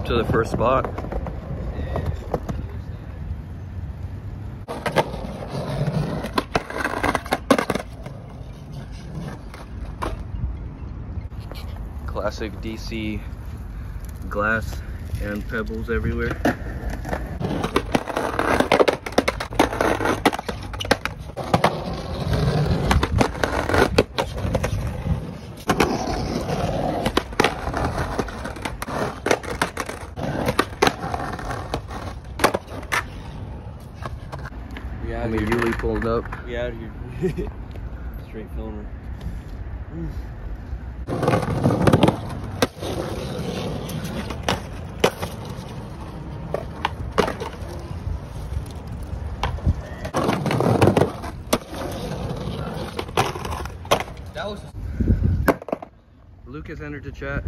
up to the first spot. Classic DC glass and pebbles everywhere. We I out mean, here. Yuli pulled up. We out here. Straight filmer. That was. Lucas entered the chat.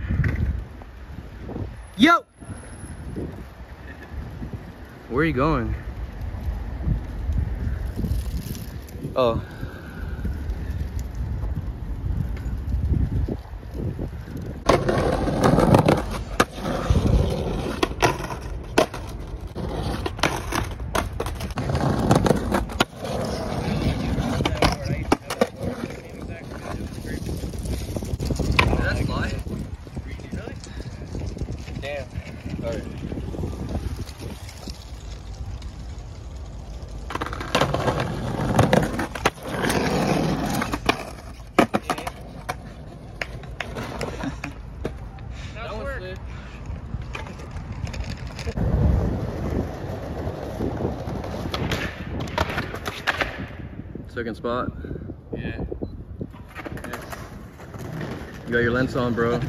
Yo! Where are you going? Oh. That's fly. Damn. Alright. That one's lit. Second spot. Yeah. You got your lens on, bro.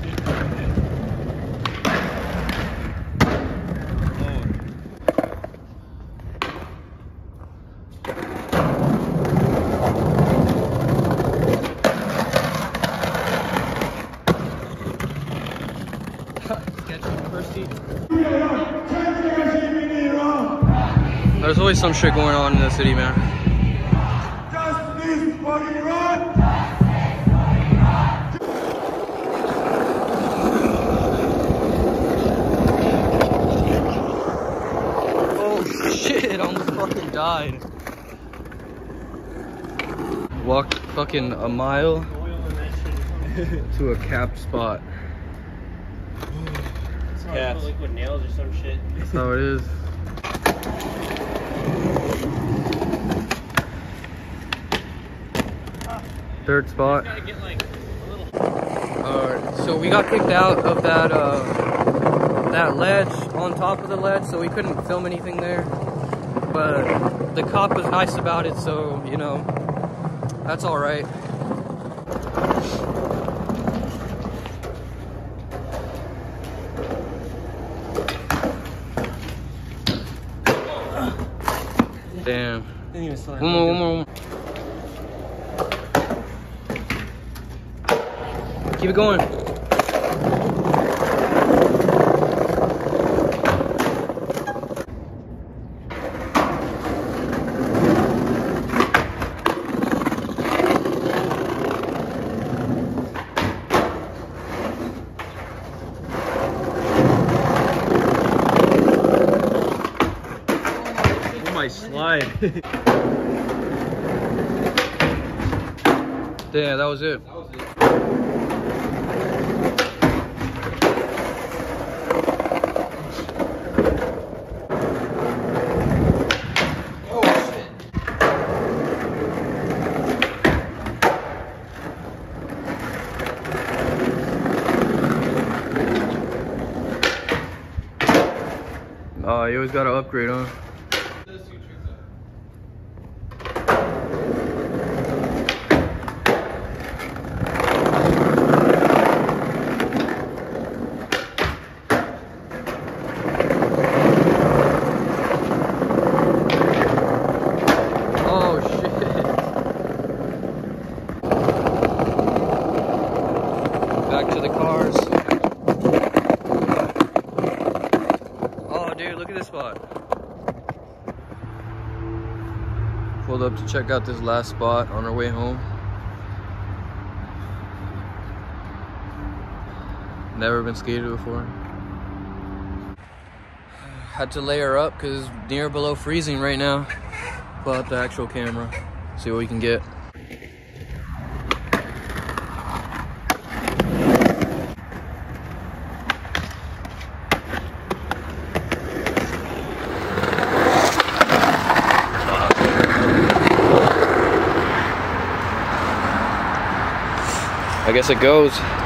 There's always some shit going on in the city, man. Oh shit, I almost died. Walked fucking a mile to a capped spot. Yeah. liquid nails or some shit. That's how it is. Third spot. Gotta get like a little. Alright, so we got kicked out of that uh, that ledge on top of the ledge, so we couldn't film anything there. But the cop was nice about it, so you know that's all right. Damn. One more, one more, one more. Keep it going. Oh my slide. Damn, that was it. Oh, oh, you always gotta upgrade, huh? Oh shit. Back to the cars. Oh dude, look at this spot. Pulled up to check out this last spot on our way home. Never been skated before. had to layer up because near below freezing right now. Pull out the actual camera, see what we can get. I guess it goes.